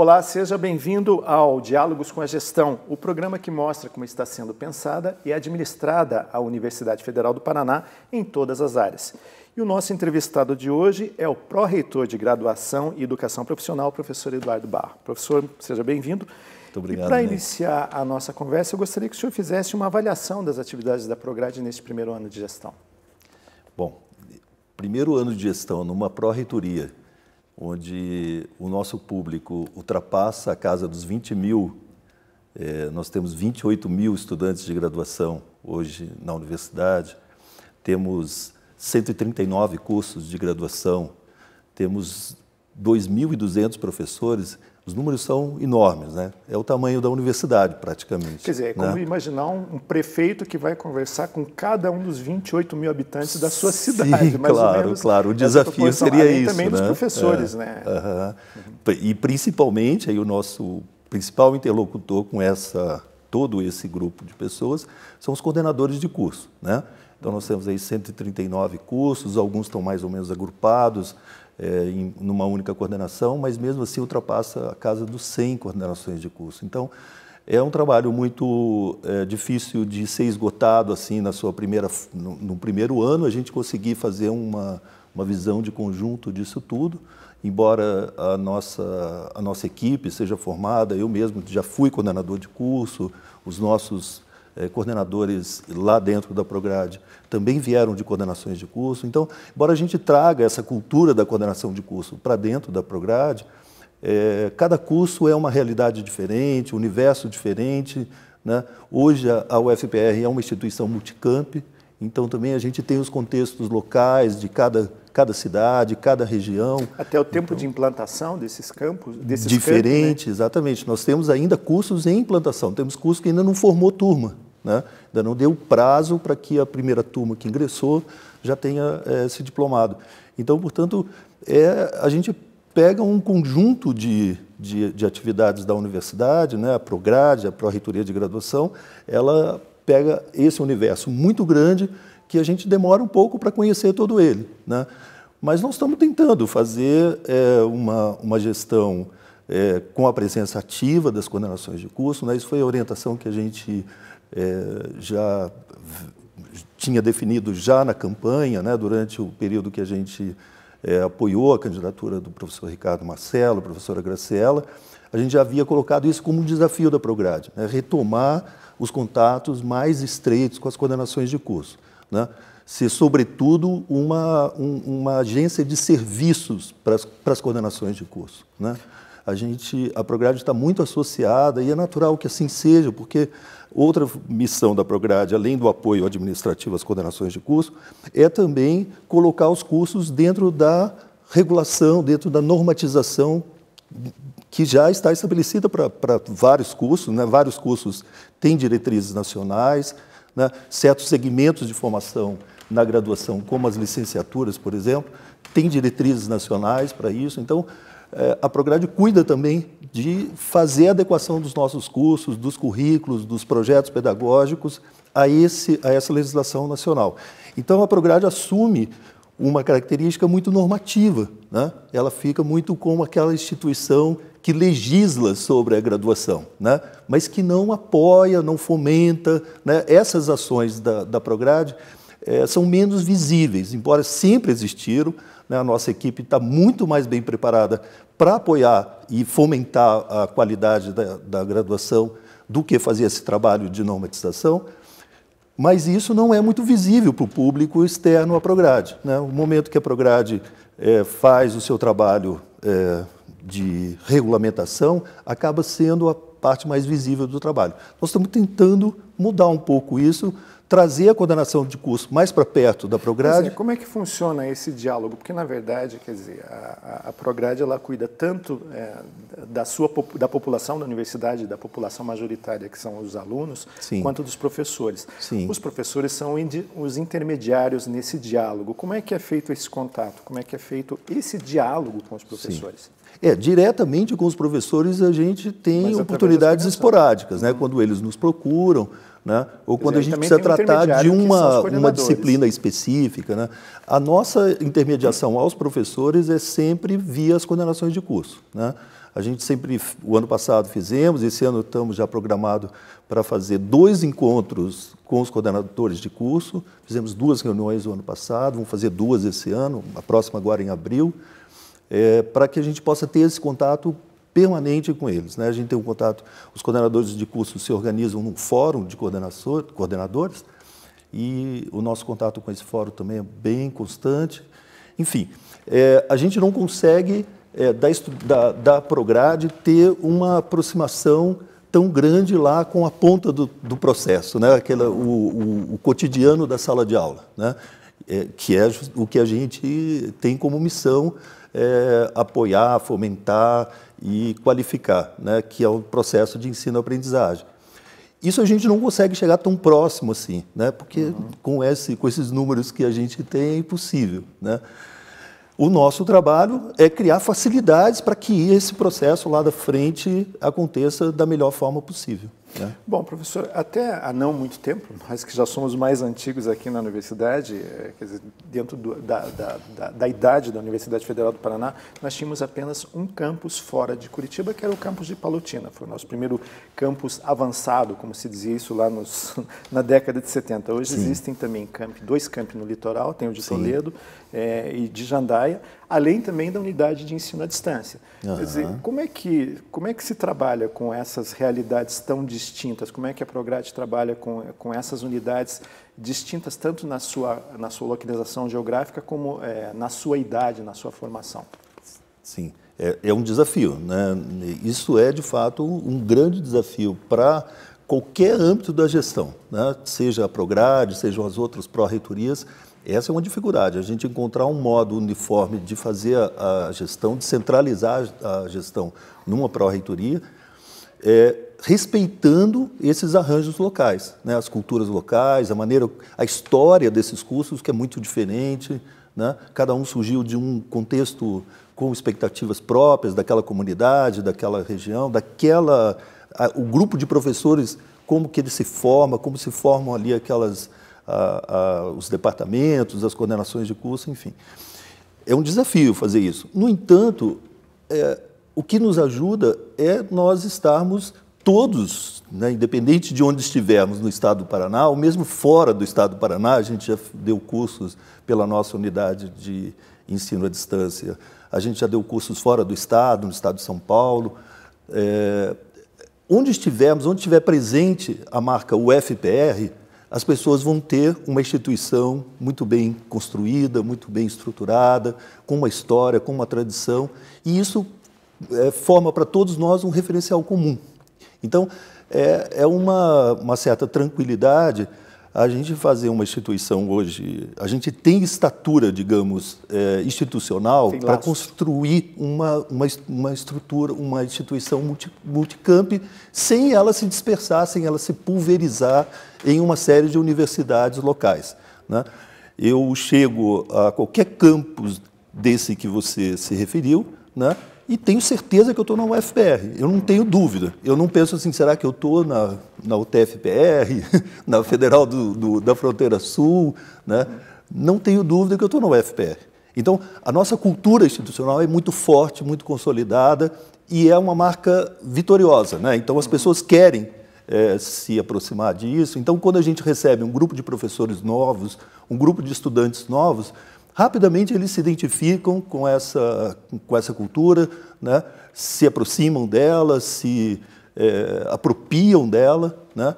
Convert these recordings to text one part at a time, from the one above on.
Olá, seja bem-vindo ao Diálogos com a Gestão, o programa que mostra como está sendo pensada e administrada a Universidade Federal do Paraná em todas as áreas. E o nosso entrevistado de hoje é o pró-reitor de Graduação e Educação Profissional, professor Eduardo Barro. Professor, seja bem-vindo. Muito obrigado. Para iniciar a nossa conversa, eu gostaria que o senhor fizesse uma avaliação das atividades da Prograde neste primeiro ano de gestão. Bom, primeiro ano de gestão numa pró-reitoria onde o nosso público ultrapassa a casa dos 20 mil. É, nós temos 28 mil estudantes de graduação hoje na universidade, temos 139 cursos de graduação, temos 2.200 professores os números são enormes, né? É o tamanho da universidade, praticamente. Quer dizer, é como né? imaginar um, prefeito que vai conversar com cada um dos 28 mil habitantes da sua cidade. Sim, claro, claro. O desafio seria Além isso, também né? dos professores, é, né? Uh -huh. uhum. E principalmente aí o nosso principal interlocutor com essa todo esse grupo de pessoas são os coordenadores de curso, né? Então nós temos aí 139 cursos, alguns estão mais ou menos agrupados, é, em numa única coordenação, mas mesmo assim ultrapassa a casa dos 100 coordenações de curso. Então, é um trabalho muito é, difícil de ser esgotado assim na sua primeira no, no, primeiro ano a gente conseguir fazer uma, uma visão de conjunto disso tudo embora a nossa a nossa equipe seja formada eu mesmo já fui coordenador de curso os nossos coordenadores lá dentro da Prograde também vieram de coordenações de curso. Então, embora a gente traga essa cultura da coordenação de curso para dentro da Prograde, é, cada curso é uma realidade diferente, um universo diferente. Né? Hoje a UFPR é uma instituição multicamp, então também a gente tem os contextos locais de cada, cada cidade, cada região. Até o tempo então, de implantação desses campos? Desses diferente, campos, né? exatamente. Nós temos ainda cursos em implantação, temos cursos que ainda não formou turma. Né? Ainda não deu prazo para que a primeira turma que ingressou já tenha é, se diplomado. Então, portanto, é, a gente pega um conjunto de, de, de atividades da universidade, né? a Prograde, a Pró-Reitoria de Graduação, ela pega esse universo muito grande que a gente demora um pouco para conhecer todo ele. Né? Mas nós estamos tentando fazer é, uma, uma gestão é, com a presença ativa das coordenações de curso. Né? Isso foi a orientação que a gente é, já tinha definido já na campanha, né, durante o período que a gente é, apoiou a candidatura do professor Ricardo Marcelo, professora Graciela, a gente já havia colocado isso como um desafio da Prograde, né, retomar os contatos mais estreitos com as coordenações de curso. Né, ser, sobretudo, uma, um, uma agência de serviços para as, coordenações de curso. Né. A, gente, a Prograde está muito associada, e é natural que assim seja, porque Outra missão da Prograde, além do apoio administrativo às coordenações de curso, é também colocar os cursos dentro da regulação, dentro da normatização que já está estabelecida para vários cursos. Né? Vários cursos têm diretrizes nacionais, né? certos segmentos de formação na graduação, como as licenciaturas, por exemplo, têm diretrizes nacionais para isso. Então, a Prograde cuida também de fazer a adequação dos nossos cursos, dos currículos, dos projetos pedagógicos a, esse, a essa legislação nacional. Então, a Prograde assume uma característica muito normativa. Né? Ela fica muito como aquela instituição que legisla sobre a graduação, né? mas que não apoia, não fomenta. Né? Essas ações da, da Prograde é, são menos visíveis, embora sempre existiram. Né? A nossa equipe está muito mais bem preparada para apoiar e fomentar a qualidade da, da graduação do que fazer esse trabalho de normatização, mas isso não é muito visível para o público externo à Prograde. Né? O momento que a Prograde é, faz o seu trabalho é, de regulamentação acaba sendo a parte mais visível do trabalho. Nós estamos tentando mudar um pouco isso, trazer a coordenação de curso mais para perto da Prograde. É, como é que funciona esse diálogo? Porque, na verdade, quer dizer, a, a Prograde ela cuida tanto é, da, sua, da população da universidade, da população majoritária, que são os alunos, Sim. quanto dos professores. Sim. Os professores são os intermediários nesse diálogo. Como é que é feito esse contato? Como é que é feito esse diálogo com os professores? Sim. É, diretamente com os professores a gente tem oportunidades esporádicas, né? Uhum. Quando eles nos procuram, né? ou quando a gente precisa tratar de uma, uma disciplina específica. Né? A nossa intermediação aos professores é sempre via as coordenações de curso. Né? A gente sempre, o ano passado fizemos, esse ano estamos já programado para fazer dois encontros com os coordenadores de curso. Fizemos duas reuniões o ano passado, vamos fazer duas esse ano, a próxima agora em abril, é, para que a gente possa ter esse contato permanente com eles. Né? A gente tem um contato, os coordenadores de curso se organizam num fórum de coordenadores e o nosso contato com esse fórum também é bem constante. Enfim, é, a gente não consegue, é, da, da, da Prograde, ter uma aproximação tão grande lá com a ponta do, do processo, né? Aquela, o, o, o, cotidiano da sala de aula, né? É, que é o que a gente tem como missão é, apoiar, fomentar e qualificar, né? que é o processo de ensino-aprendizagem. Isso a gente não consegue chegar tão próximo assim, né? porque uhum. com, esse, com esses números que a gente tem é impossível. Né? O nosso trabalho é criar facilidades para que esse processo lá da frente aconteça da melhor forma possível. Né? Bom, professor, até há não muito tempo, nós que já somos mais antigos aqui na universidade, eh, quer dizer, dentro do, da, da, da, da, idade da Universidade Federal do Paraná, nós tínhamos apenas um campus fora de Curitiba, que era o campus de Palotina. Foi o nosso primeiro campus avançado, como se dizia isso lá nos, na década de 70. Hoje Sim. existem também camp, dois campi no litoral, tem o de. Toledo é, e de Jandaia, além também da unidade de ensino à distância. Uhum. Quer dizer, como é, que, como é que se trabalha com essas realidades tão distintas? Como é que a Prograde trabalha com, com essas unidades distintas tanto na sua, na sua localização geográfica como é, na sua idade, na sua formação? Sim, é, é um desafio. Né? Isso é, de fato, um grande desafio para qualquer âmbito da gestão, né? seja a Prograde, sejam as outras pró-reitorias, essa é uma dificuldade, a gente encontrar um modo uniforme de fazer a, a gestão, de centralizar a gestão numa pró-reitoria, é, respeitando esses arranjos locais, né, as culturas locais, a maneira, a história desses cursos que é muito diferente, né, cada um surgiu de um contexto com expectativas próprias daquela comunidade, daquela região, daquela a, o grupo de professores como que ele se forma, como se formam ali aquelas a, a, os departamentos, as coordenações de curso, enfim. É um desafio fazer isso. No entanto, é, o que nos ajuda é nós estarmos todos, né, independente de onde estivermos no estado do Paraná, ou mesmo fora do estado do Paraná, a gente já deu cursos pela nossa unidade de ensino à distância, a gente já deu cursos fora do estado, no estado de São Paulo. É, onde estivermos, onde estiver presente a marca UFPR, as pessoas vão ter uma instituição muito bem construída, muito bem estruturada, com uma história, com uma tradição, e isso é, forma para todos nós um referencial comum. Então, é, é uma, uma certa tranquilidade a gente fazer uma instituição hoje, a gente tem estatura, digamos, é, institucional para construir uma, uma, uma estrutura, uma instituição multi, multicamp, sem ela se dispersar, sem ela se pulverizar em uma série de universidades locais. Né? Eu chego a qualquer campus desse que você se referiu, né? E tenho certeza que eu estou na UFPR. Eu não tenho dúvida. Eu não penso assim, será que eu estou na, na UTFPR, na Federal do, do, da Fronteira Sul? Né? Não tenho dúvida que eu estou na UFPR. Então, a nossa cultura institucional é muito forte, muito consolidada e é uma marca vitoriosa. Né? Então, as pessoas querem é, se aproximar disso. Então, quando a gente recebe um grupo de professores novos, um grupo de estudantes novos, rapidamente eles se identificam com essa, com essa cultura, né? se aproximam dela, se é, apropriam dela. Né?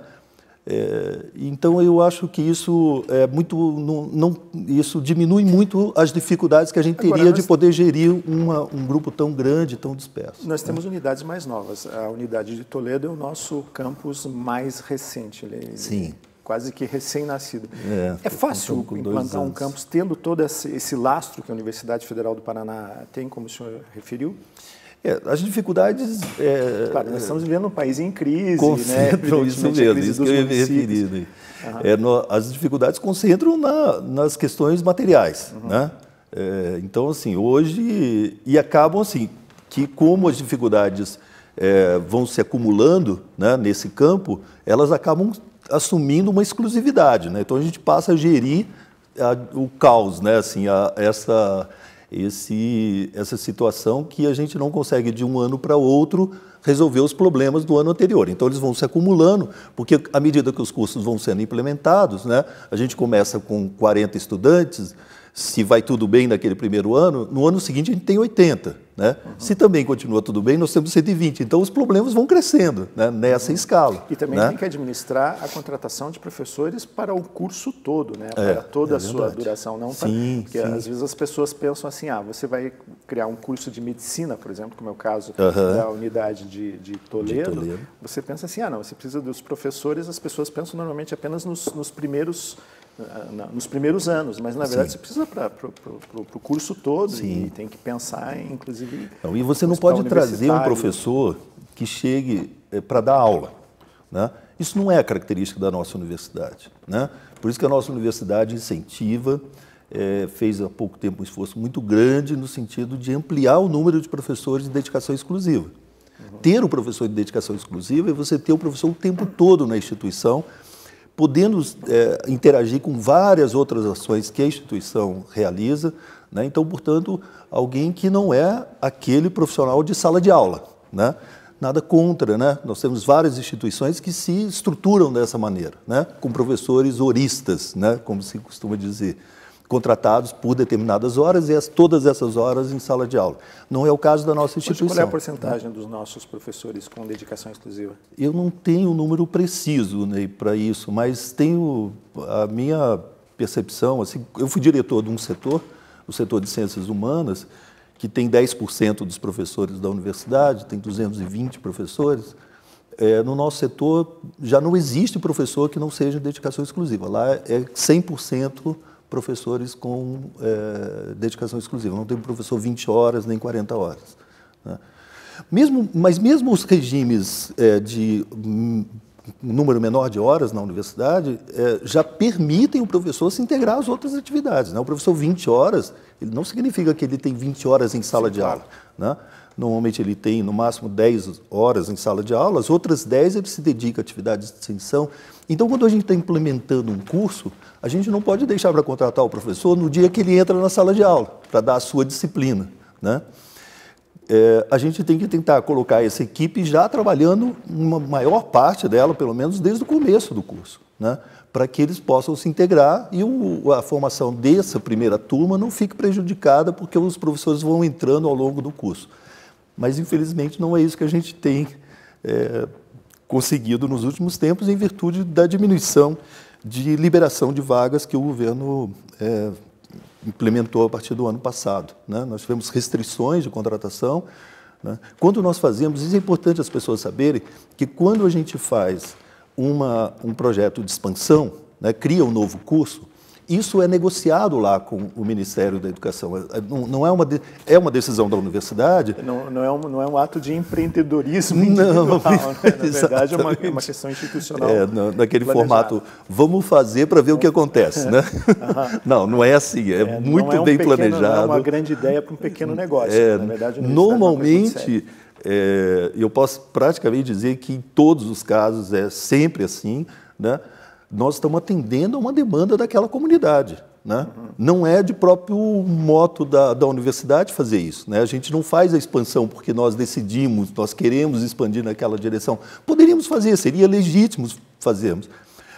É, então eu acho que isso é muito não, não, isso diminui muito as dificuldades que a gente teria de poder gerir uma, um grupo tão grande, tão disperso. Nós né? temos unidades mais novas. A unidade de Toledo é o nosso campus mais recente. Ele, Sim quase que recém-nascido. É, é fácil implantar um campus tendo todo esse, esse, lastro que a Universidade Federal do Paraná tem, como o senhor referiu? É, as dificuldades. É, claro, nós estamos vivendo um país em crise, concentram né? isso mesmo, isso que eu ia referido. Uhum. É, no, as dificuldades concentram na, nas questões materiais. Uhum. Né? É, então, assim, hoje. E acabam assim, que como as dificuldades é, vão se acumulando né, nesse campo, elas acabam assumindo uma exclusividade. Né? Então a gente passa a gerir a, o caos, né? assim, a, essa, esse, essa situação que a gente não consegue de um ano para outro resolver os problemas do ano anterior. Então eles vão se acumulando, porque à medida que os cursos vão sendo implementados, né, a gente começa com 40 estudantes, se vai tudo bem naquele primeiro ano, no ano seguinte a gente tem 80. Né? Uhum. Se também continua tudo bem, nós temos 120. Então os problemas vão crescendo né? nessa uhum. escala. E também né? tem que administrar a contratação de professores para o curso todo, né? É, para toda é a sua duração. Não sim, para... Porque sim. às vezes as pessoas pensam assim, ah, você vai criar um curso de medicina, por exemplo, como é o caso uhum. da unidade de, de, Toledo. de, Toledo. Você pensa assim, ah, não, você precisa dos professores, as pessoas pensam normalmente apenas nos, nos primeiros nos primeiros anos, mas na verdade Sim. você precisa para o curso todo Sim. e tem que pensar em, inclusive. Não, e você não pode trazer um professor que chegue é, para dar aula. Né? Isso não é a característica da nossa universidade. Né? Por isso que a nossa universidade incentiva, é, fez há pouco tempo um esforço muito grande no sentido de ampliar o número de professores de dedicação exclusiva. Uhum. Ter o um professor de dedicação exclusiva é você ter o professor o tempo todo na instituição podendo é, interagir com várias outras ações que a instituição realiza. Né? Então, portanto, alguém que não é aquele profissional de sala de aula. Né? Nada contra, né? Nós temos várias instituições que se estruturam dessa maneira, né? Com professores horistas, né? Como se costuma dizer contratados por determinadas horas e as, todas essas horas em sala de aula. Não é o caso da nossa instituição. Mas qual é a porcentagem dos nossos professores com dedicação exclusiva? Eu não tenho um número preciso né, para isso, mas tenho a minha percepção. Assim, eu fui diretor de um setor, o setor de ciências humanas, que tem 10% dos professores da universidade, tem 220 professores. É, no nosso setor já não existe professor que não seja dedicação exclusiva. Lá é 100% professores com é, dedicação exclusiva. Não tem professor 20 horas nem 40 horas. Né? Mesmo, mas mesmo os regimes é, de um número menor de horas na universidade é, já permitem o professor se integrar às outras atividades. Né? O professor 20 horas, ele não significa que ele tem 20 horas em sala Sim, de claro. aula. Né? Normalmente ele tem no máximo 10 horas em sala de aula, as outras 10 ele se dedica a atividades de extensão. Então, quando a gente está implementando um curso, a gente não pode deixar para contratar o professor no dia que ele entra na sala de aula, para dar a sua disciplina. Né? É, a gente tem que tentar colocar essa equipe já trabalhando uma maior parte dela, pelo menos desde o começo do curso, né? para que eles possam se integrar e o, a formação dessa primeira turma não fique prejudicada porque os professores vão entrando ao longo do curso. Mas, infelizmente, não é isso que a gente tem é, conseguido nos últimos tempos, em virtude da diminuição de liberação de vagas que o governo é, implementou a partir do ano passado. Né? Nós tivemos restrições de contratação. Né? Quando nós fazemos, isso é importante as pessoas saberem, que quando a gente faz uma, um projeto de expansão, né, cria um novo curso, isso é negociado lá com o Ministério da Educação. É, não, não é, uma de, é uma decisão da universidade. Não, não, é um, não é um ato de empreendedorismo individual, não, né? Na verdade, é uma, é uma questão institucional. É, naquele formato, vamos fazer para ver o que acontece. Né? não, não é assim, é, é muito é um bem pequeno, planejado. Não é uma grande ideia para um pequeno negócio. É, Na verdade, normalmente, é, eu posso praticamente dizer que em todos os casos é sempre assim, né? Nós estamos atendendo a uma demanda daquela comunidade. Né? Uhum. Não é de próprio moto da, da universidade fazer isso. Né? A gente não faz a expansão porque nós decidimos, nós queremos expandir naquela direção. Poderíamos fazer, seria legítimo fazermos.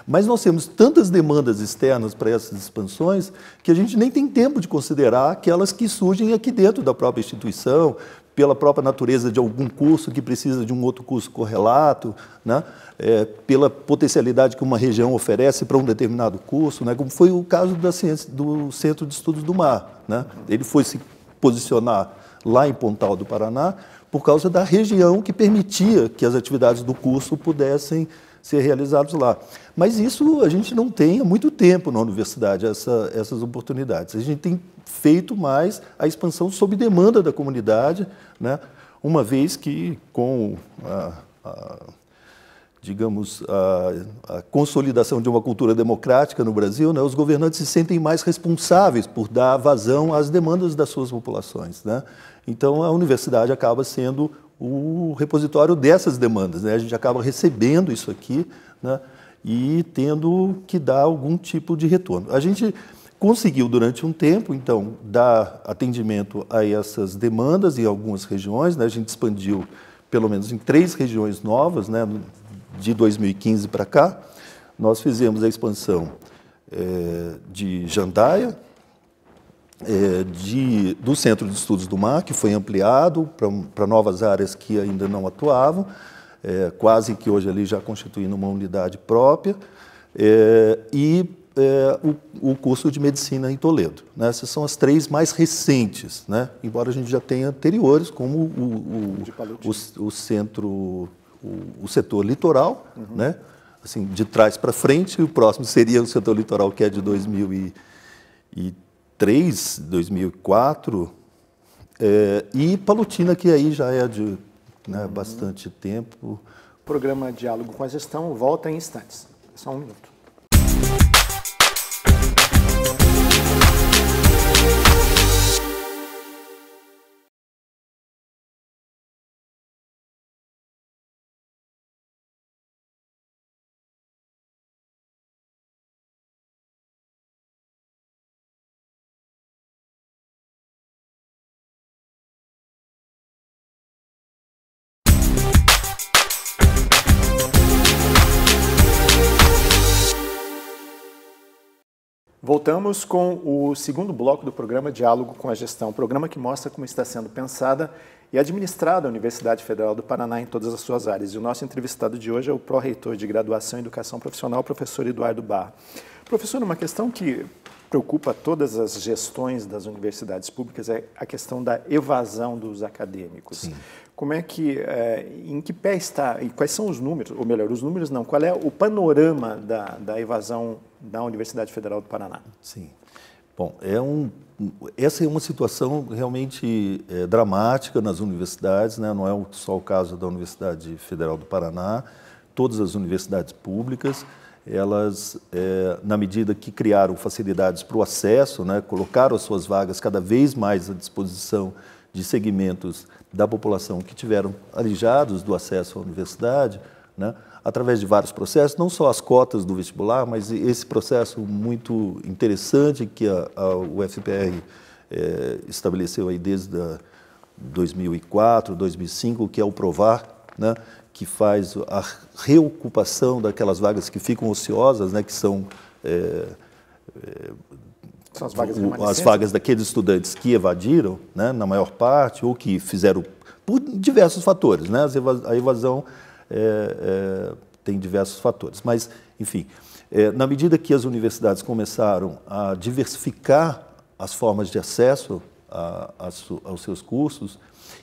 Mas nós temos tantas demandas externas para essas expansões que a gente nem tem tempo de considerar aquelas que surgem aqui dentro da própria instituição, pela própria natureza de algum curso que precisa de um outro curso correlato, né? É, pela potencialidade que uma região oferece para um determinado curso, né? como foi o caso da ciência, do Centro de Estudos do Mar. Né? Ele foi se posicionar lá em Pontal do Paraná por causa da região que permitia que as atividades do curso pudessem ser realizadas lá. Mas isso a gente não tem há muito tempo na universidade, essa, essas oportunidades. A gente tem feito mais a expansão sob demanda da comunidade, né? uma vez que com a, a digamos, a, a, consolidação de uma cultura democrática no Brasil, né, os governantes se sentem mais responsáveis por dar vazão às demandas das suas populações. Né? Então, a universidade acaba sendo o repositório dessas demandas. Né? A gente acaba recebendo isso aqui né, e tendo que dar algum tipo de retorno. A gente conseguiu durante um tempo, então, dar atendimento a essas demandas em algumas regiões. Né? A gente expandiu pelo menos em três regiões novas, né? de 2015 para cá. Nós fizemos a expansão é, de Jandaia, é, de, do Centro de Estudos do Mar, que foi ampliado para novas áreas que ainda não atuavam, é, quase que hoje ali já constituindo uma unidade própria, é, e é, o, o, curso de medicina em Toledo. Né? Essas são as três mais recentes, né? embora a gente já tenha anteriores, como o, o, o, centro, o, setor litoral, uhum. né? assim, de trás para frente, e o próximo seria o setor litoral, que é de 2003, 2004, é, e Palutina, que aí já é de né, uhum. bastante tempo. O programa Diálogo com a Gestão volta em instantes. Só um minuto. Voltamos com o segundo bloco do programa Diálogo com a Gestão, um programa que mostra como está sendo pensada e administrada a Universidade Federal do Paraná em todas as suas áreas. E o nosso entrevistado de hoje é o pró-reitor de Graduação em Educação Profissional, professor Eduardo Barra. Professor, uma questão que preocupa todas as gestões das universidades públicas é a questão da evasão dos acadêmicos. Sim. Como é que, é, em que pé está, e quais são os números, ou melhor, os números não, qual é o panorama da, da evasão da Universidade Federal do Paraná? Sim. Bom, é um, essa é uma situação realmente é, dramática nas universidades, né? não é só o caso da Universidade Federal do Paraná, todas as universidades públicas, elas, é, na medida que criaram facilidades para o acesso, né? colocaram as suas vagas cada vez mais à disposição de segmentos da população que tiveram alijados do acesso à universidade, né, através de vários processos, não só as cotas do vestibular, mas esse processo muito interessante que a, a UFPR é, estabeleceu aí desde a 2004, 2005, que é o Provar, né, que faz a reocupação daquelas vagas que ficam ociosas, né, que são é, é, são as vagas, o, as vagas daqueles estudantes que evadiram, né, na maior parte, ou que fizeram por diversos fatores. Né? A evasão é, é, tem diversos fatores. Mas, enfim, é, na medida que as universidades começaram a diversificar as formas de acesso a, a, aos seus cursos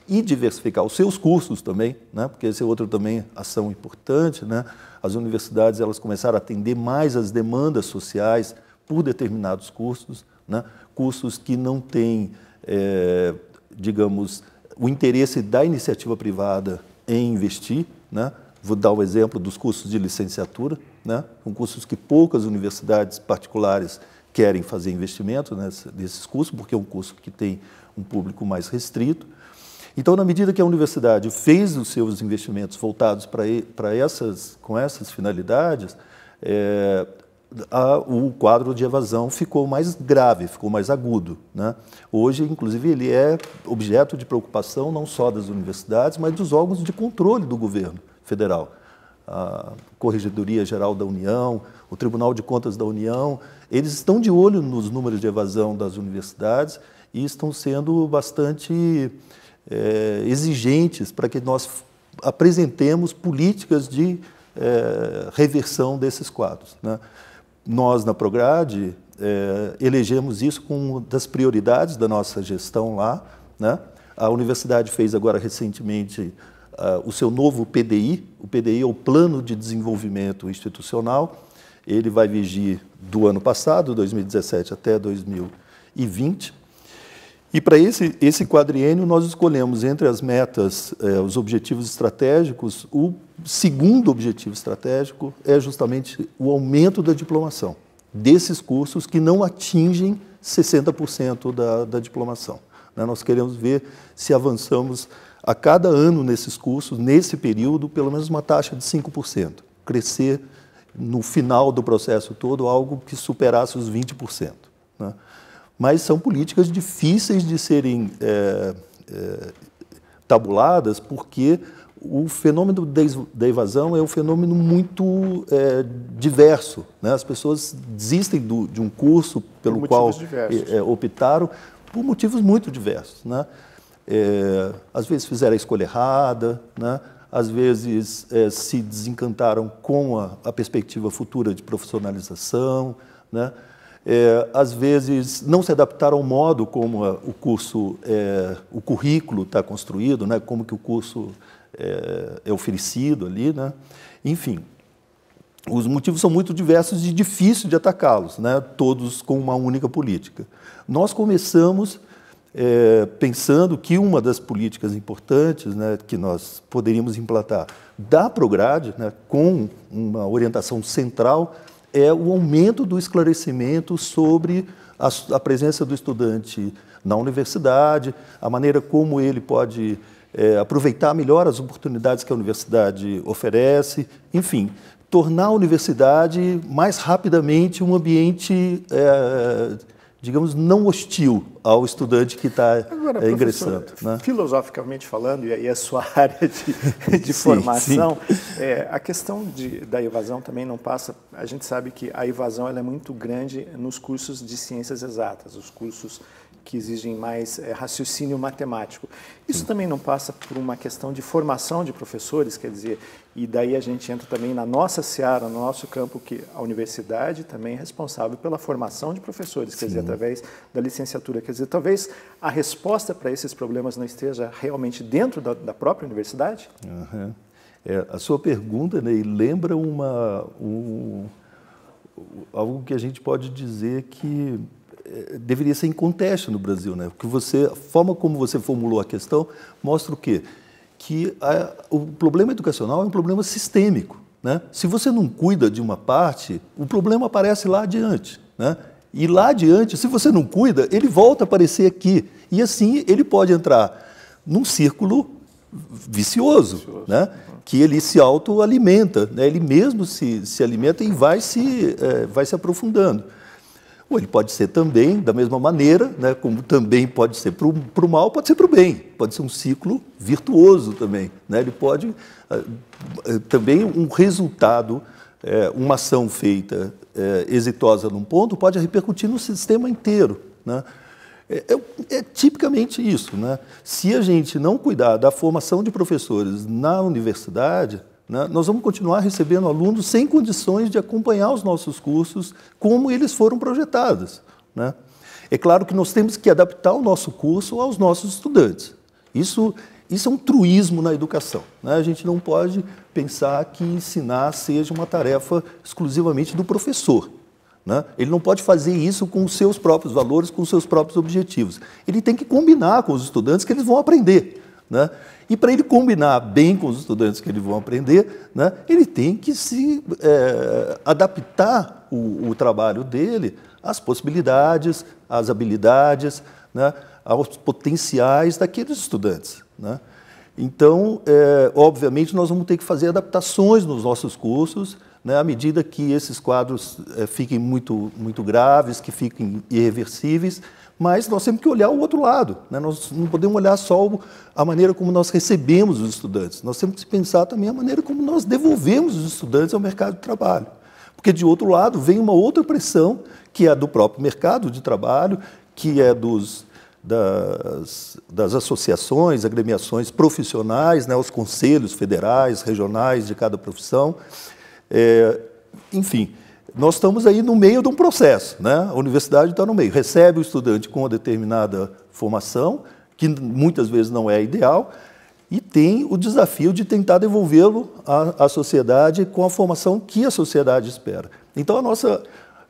e diversificar os seus cursos também, né? porque esse é outro também ação importante, né? as universidades elas começaram a atender mais as demandas sociais, por determinados cursos, né? cursos que não têm, é, digamos, o interesse da iniciativa privada em investir. Né? Vou dar o exemplo dos cursos de licenciatura, né? são cursos que poucas universidades particulares querem fazer investimento nesses cursos, porque é um curso que tem um público mais restrito. Então, na medida que a universidade fez os seus investimentos voltados para essas, com essas finalidades, é, a, o quadro de evasão ficou mais grave, ficou mais agudo. Né? Hoje, inclusive, ele é objeto de preocupação não só das universidades, mas dos órgãos de controle do governo federal. A Corregedoria Geral da União, o Tribunal de Contas da União, eles estão de olho nos números de evasão das universidades e estão sendo bastante é, exigentes para que nós apresentemos políticas de é, reversão desses quadros. Né? Nós, na Prograde, é, elegemos isso como uma das prioridades da nossa gestão lá. Né? A universidade fez agora recentemente uh, o seu novo PDI. O PDI é o Plano de Desenvolvimento Institucional. Ele vai vigir do ano passado, 2017, até 2020. E para esse, esse quadriênio, nós escolhemos entre as metas, eh, os objetivos estratégicos, o segundo objetivo estratégico é justamente o aumento da diplomação, desses cursos que não atingem 60% da, da diplomação. Né? Nós queremos ver se avançamos a cada ano nesses cursos, nesse período, pelo menos uma taxa de 5%. Crescer no final do processo todo algo que superasse os 20%. Né? Mas são políticas difíceis de serem é, é, tabuladas porque o fenômeno da evasão é um fenômeno muito é, diverso. Né? As pessoas desistem do, de um curso pelo qual é, é, optaram por motivos muito diversos. Né? É, às vezes fizeram a escolha errada, né? às vezes é, se desencantaram com a, a, perspectiva futura de profissionalização, né? É, às vezes não se adaptaram ao modo como a, o curso, o currículo está construído, né? como que o curso é, é oferecido ali, né? Enfim, os motivos são muito diversos e difícil de atacá-los, né? Todos com uma única política. Nós começamos é, pensando que uma das políticas importantes, né, que nós poderíamos implantar da Prograde, né, com uma orientação central, é o aumento do esclarecimento sobre a, a presença do estudante na universidade, a maneira como ele pode é, aproveitar melhor as oportunidades que a universidade oferece, enfim, tornar a universidade mais rapidamente um ambiente, é, digamos, não hostil ao estudante que está é, ingressando. Né? Filosoficamente falando, e aí é a sua área de, de sim, formação, sim. É, a questão de, da evasão também não passa. A gente sabe que a evasão ela é muito grande nos cursos de ciências exatas, os cursos que exigem mais é, raciocínio matemático. Isso também não passa por uma questão de formação de professores, quer dizer, e daí a gente entra também na nossa seara, no nosso campo, que a universidade também é responsável pela formação de professores, Sim. quer dizer, através da licenciatura. Quer dizer, talvez a resposta para esses problemas não esteja realmente dentro da, da própria universidade? Uhum. É, a sua pergunta, Ney, lembra uma, um, algo que a gente pode dizer que deveria ser em contexto no Brasil, né? Porque você, a forma como você formulou a questão mostra o quê? Que a, o problema educacional é um problema sistêmico, né? Se você não cuida de uma parte, o problema aparece lá adiante, né? E lá adiante, se você não cuida, ele volta a aparecer aqui. E assim ele pode entrar num círculo vicioso, vicioso. né? que ele se autoalimenta, né? ele mesmo se, se alimenta e vai se, é, vai se aprofundando. Ou ele pode ser também, da mesma maneira, né, como também pode ser para o mal, pode ser para o bem. Pode ser um ciclo virtuoso também. Né? Ele pode uh, uh, também um resultado, uh, uma ação feita exitosa num ponto, pode repercutir no sistema inteiro. Né? É, é, é, tipicamente isso. Né? Se a gente não cuidar da formação de professores na universidade, né? Nós vamos continuar recebendo alunos sem condições de acompanhar os nossos cursos como eles foram projetados. Né? É claro que nós temos que adaptar o nosso curso aos nossos estudantes. Isso, isso é um truísmo na educação. Né? A gente não pode pensar que ensinar seja uma tarefa exclusivamente do professor. Né? Ele não pode fazer isso com os seus próprios valores, com os seus próprios objetivos. Ele tem que combinar com os estudantes que eles vão aprender. Né? E para ele combinar bem com os estudantes que ele vão aprender, né, ele tem que se é, adaptar o, o, trabalho dele às possibilidades, às habilidades, né, aos potenciais daqueles estudantes. Né? Então, é, obviamente, nós vamos ter que fazer adaptações nos nossos cursos, né, à medida que esses quadros é, fiquem muito, muito graves, que fiquem irreversíveis, mas nós temos que olhar o outro lado. Né? Nós não podemos olhar só a maneira como nós recebemos os estudantes, nós temos que pensar também a maneira como nós devolvemos os estudantes ao mercado de trabalho. Porque, de outro lado, vem uma outra pressão, que é do próprio mercado de trabalho, que é dos, das, das associações, agremiações profissionais, né, os conselhos federais, regionais de cada profissão. É, enfim, nós estamos aí no meio de um processo, né? A universidade está no meio, recebe o estudante com uma determinada formação, que muitas vezes não é ideal, e tem o desafio de tentar devolvê-lo à, à, sociedade com a formação que a sociedade espera. Então, a nossa,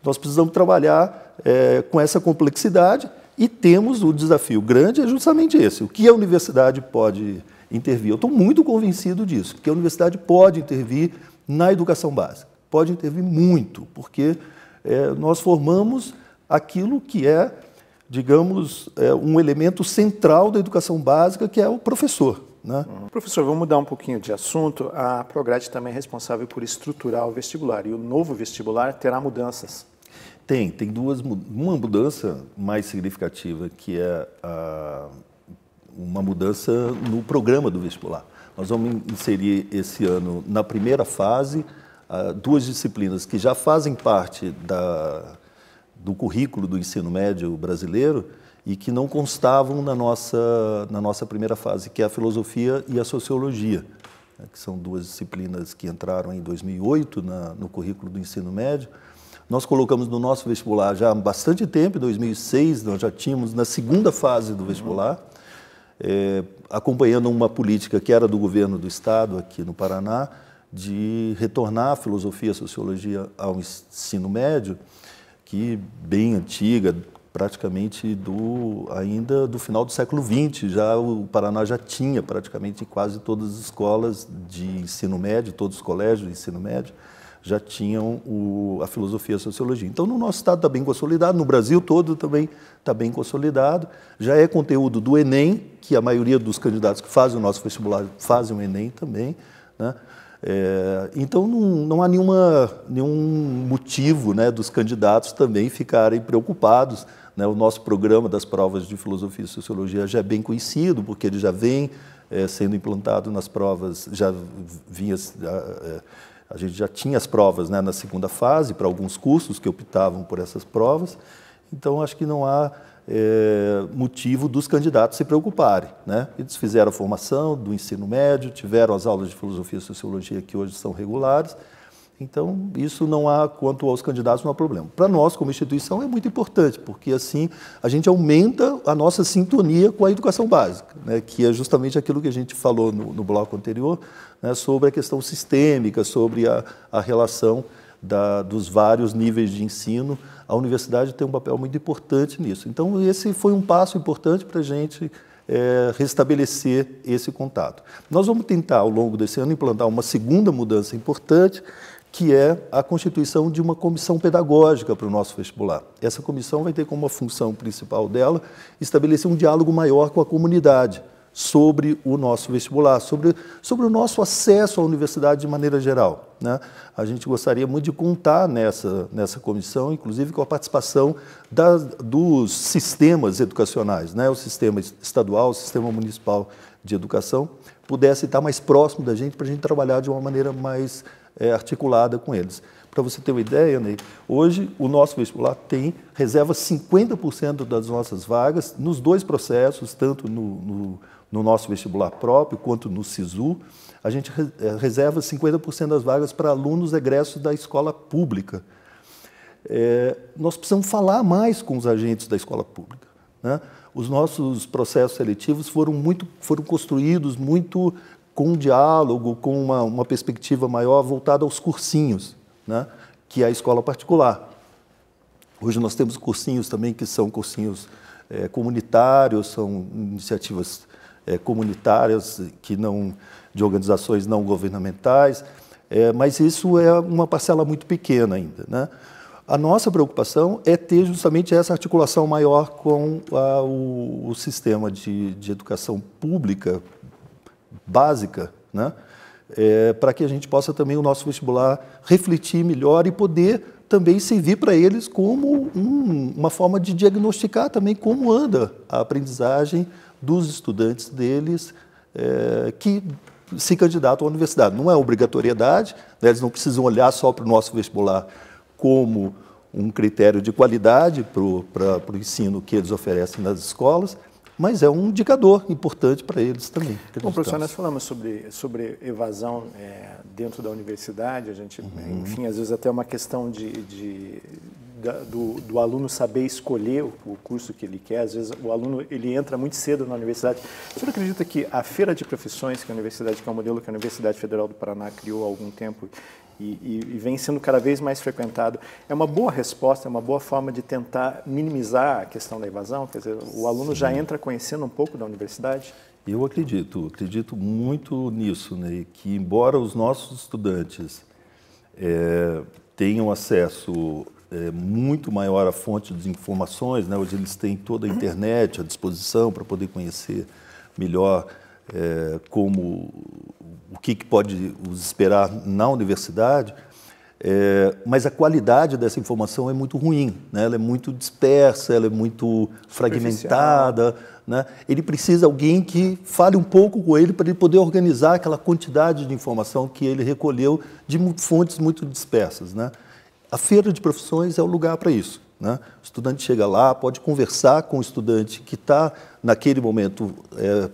nós precisamos trabalhar é, com essa complexidade e temos o desafio grande é justamente esse: o que a universidade pode intervir. Eu estou muito convencido disso, que a universidade pode intervir na educação básica pode intervir muito, porque é, nós formamos aquilo que é, digamos, é, um elemento central da educação básica, que é o professor. Né? Uhum. Professor, vamos mudar um pouquinho de assunto. A Prograde também é responsável por estruturar o vestibular e o novo vestibular terá mudanças. Tem, tem duas, uma mudança mais significativa, que é a, uma mudança no programa do vestibular. Nós vamos inserir esse ano, na primeira fase, duas disciplinas que já fazem parte da, do currículo do ensino médio brasileiro e que não constavam na nossa, na nossa primeira fase, que é a filosofia e a sociologia, né, que são duas disciplinas que entraram em 2008 na, no currículo do ensino médio. Nós colocamos no nosso vestibular já há bastante tempo, em 2006, nós já tínhamos na segunda fase do vestibular, é, acompanhando uma política que era do governo do Estado aqui no Paraná, de retornar a filosofia e a sociologia ao ensino médio, que bem antiga, praticamente do ainda do final do século XX. Já o Paraná já tinha praticamente quase todas as escolas de ensino médio, todos os colégios de ensino médio já tinham o, a filosofia e a sociologia. Então, no nosso estado está bem consolidado, no Brasil todo também está bem consolidado. Já é conteúdo do Enem, que a maioria dos candidatos que fazem o nosso vestibular fazem o Enem também. Né? É, então, não, não há nenhuma, nenhum motivo né, dos candidatos também ficarem preocupados. Né? O nosso programa das provas de filosofia e sociologia já é bem conhecido, porque ele já vem é, sendo implantado nas provas, já vinha. É, a gente já tinha as provas né, na segunda fase para alguns cursos que optavam por essas provas, então acho que não há é, motivo dos candidatos se preocuparem. Né? Eles fizeram a formação do ensino médio, tiveram as aulas de filosofia e sociologia que hoje são regulares, então, isso não há, quanto aos candidatos, não há problema. Para nós, como instituição, é muito importante, porque assim a gente aumenta a nossa sintonia com a educação básica, né, que é justamente aquilo que a gente falou no, no bloco anterior, né, sobre a questão sistêmica, sobre a, a relação da, dos vários níveis de ensino. A universidade tem um papel muito importante nisso. Então, esse foi um passo importante para a gente é, restabelecer esse contato. Nós vamos tentar, ao longo desse ano, implantar uma segunda mudança importante, que é a constituição de uma comissão pedagógica para o nosso vestibular. Essa comissão vai ter como função principal dela estabelecer um diálogo maior com a comunidade sobre o nosso vestibular, sobre, sobre o nosso acesso à universidade de maneira geral. Né? A gente gostaria muito de contar nessa, nessa comissão, inclusive com a participação da, dos sistemas educacionais, né? o sistema estadual, o sistema municipal de educação, pudesse estar mais próximo da gente para a gente trabalhar de uma maneira mais é, articulada com eles. Para você ter uma ideia, Ney, hoje o nosso vestibular tem reserva 50% das nossas vagas nos dois processos, tanto no, no, no, nosso vestibular próprio quanto no SISU. A gente é, reserva 50% das vagas para alunos egressos da escola pública. É, nós precisamos falar mais com os agentes da escola pública. Né? Os nossos processos seletivos foram, muito, foram construídos muito com um diálogo, com uma, uma perspectiva maior voltada aos cursinhos, né, que é a escola particular. Hoje nós temos cursinhos também que são cursinhos é, comunitários, são iniciativas é, comunitárias que não de organizações não governamentais, é, mas isso é uma parcela muito pequena ainda. Né? A nossa preocupação é ter justamente essa articulação maior com a, o, o, sistema de, de educação pública básica, né? É, para que a gente possa também, o nosso vestibular, refletir melhor e poder também servir para eles como um, uma forma de diagnosticar também como anda a aprendizagem dos estudantes deles é, que se candidatam à universidade. Não é obrigatoriedade, né? eles não precisam olhar só para o nosso vestibular como um critério de qualidade para o ensino que eles oferecem nas escolas, mas é um indicador importante para eles também. Bom, professor, nós falamos sobre, sobre evasão é, dentro da universidade, a gente, uhum. enfim, às vezes até uma questão de, de da, do, do, aluno saber escolher o, o, curso que ele quer, às vezes o aluno ele entra muito cedo na universidade. O senhor acredita que a feira de profissões que a universidade, que é um modelo que a Universidade Federal do Paraná criou há algum tempo, e, e, e, vem sendo cada vez mais frequentado. É uma boa resposta, é uma boa forma de tentar minimizar a questão da evasão? Quer dizer, o aluno Sim. já entra conhecendo um pouco da universidade? Eu acredito, acredito muito nisso, né? que embora os nossos estudantes é, tenham acesso é, muito maior à fonte de informações, né? hoje eles têm toda a internet à disposição para poder conhecer melhor é, como o que, que, pode os esperar na universidade, É, mas a qualidade dessa informação é muito ruim, né? ela é muito dispersa, ela é muito fragmentada. Né? Ele precisa de alguém que fale um pouco com ele para ele poder organizar aquela quantidade de informação que ele recolheu de fontes muito dispersas. Né? A feira de profissões é o lugar para isso. Né? O estudante chega lá, pode conversar com o estudante que está, naquele momento, é,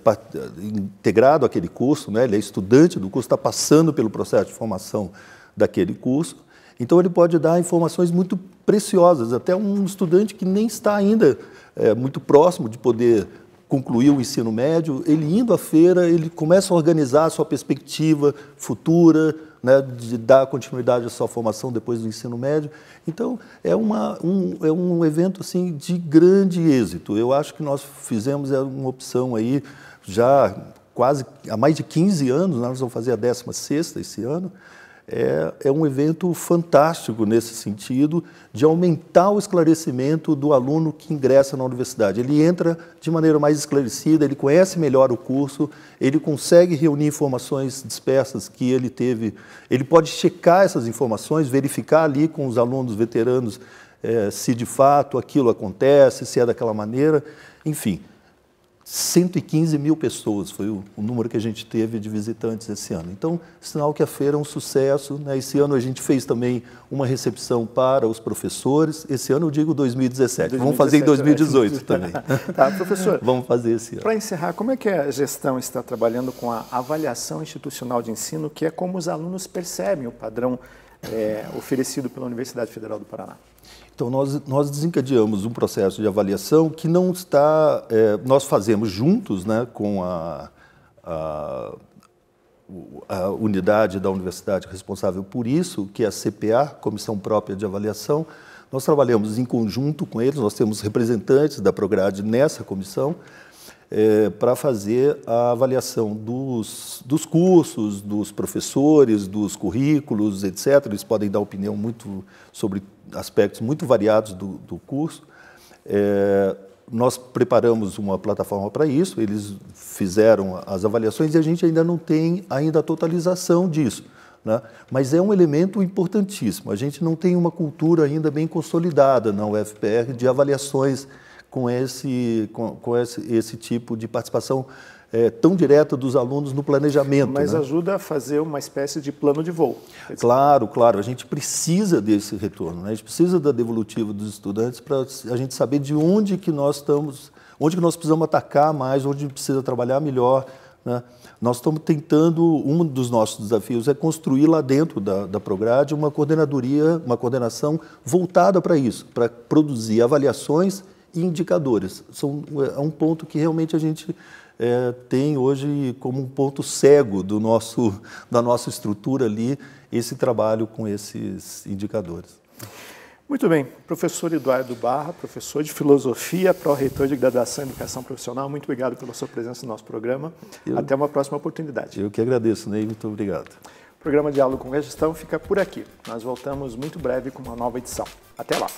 integrado àquele curso, né? ele é estudante do curso, está passando pelo processo de formação daquele curso. Então, ele pode dar informações muito preciosas, até um estudante que nem está ainda é, muito próximo de poder concluir o ensino médio, ele indo à feira, ele começa a organizar a sua perspectiva futura, né, de dar continuidade à sua formação depois do ensino médio. Então, é, uma, um, é um evento assim, de grande êxito. Eu acho que nós fizemos é, uma opção aí já quase há mais de 15 anos, nós vamos fazer a 16 esse ano, é, é um evento fantástico nesse sentido de aumentar o esclarecimento do aluno que ingressa na universidade. Ele entra de maneira mais esclarecida, ele conhece melhor o curso, ele consegue reunir informações dispersas que ele teve, ele pode checar essas informações, verificar ali com os alunos veteranos é, se de fato aquilo acontece, se é daquela maneira, enfim. 115 mil pessoas foi o, o, número que a gente teve de visitantes esse ano. Então, sinal que a feira é um sucesso. Né? Esse ano a gente fez também uma recepção para os professores. Esse ano eu digo 2017. 2017 Vamos fazer em 2018 né? também. tá, professor. Vamos fazer esse ano. Para encerrar, como é que a gestão está trabalhando com a avaliação institucional de ensino, que é como os alunos percebem o padrão é, oferecido pela Universidade Federal do Paraná? Então, nós, nós desencadeamos um processo de avaliação que não está. É, nós fazemos juntos né, com a, a, a, unidade da universidade responsável por isso, que é a CPA, Comissão Própria de Avaliação. Nós trabalhamos em conjunto com eles, nós temos representantes da Prograde nessa comissão. É, para fazer a avaliação dos, dos cursos, dos professores, dos currículos, etc. Eles podem dar opinião muito sobre aspectos muito variados do, do curso. É, nós preparamos uma plataforma para isso, eles fizeram as avaliações e a gente ainda não tem ainda a totalização disso. Né? Mas é um elemento importantíssimo. A gente não tem uma cultura ainda bem consolidada na UFPR de avaliações com esse, com, com esse, esse tipo de participação é, tão direta dos alunos no planejamento. Mas né? ajuda a fazer uma espécie de plano de voo. Claro, claro. A gente precisa desse retorno. Né? A gente precisa da devolutiva dos estudantes para a gente saber de onde que nós estamos, onde que nós precisamos atacar mais, onde precisa trabalhar melhor. Né? Nós estamos tentando, um dos nossos desafios é construir lá dentro da, da Prograde uma coordenadoria, uma coordenação voltada para isso, para produzir avaliações indicadores. São, é um ponto que realmente a gente é, tem hoje como um ponto cego do nosso, da nossa estrutura ali esse trabalho com esses indicadores. Muito bem. Professor Eduardo Barra, professor de Filosofia, pró-reitor de Graduação em Educação Profissional, muito obrigado pela sua presença no nosso programa. Eu, Até uma próxima oportunidade. Eu que agradeço, Ney. Muito obrigado. O programa Diálogo com a Gestão fica por aqui. Nós voltamos muito breve com uma nova edição. Até lá.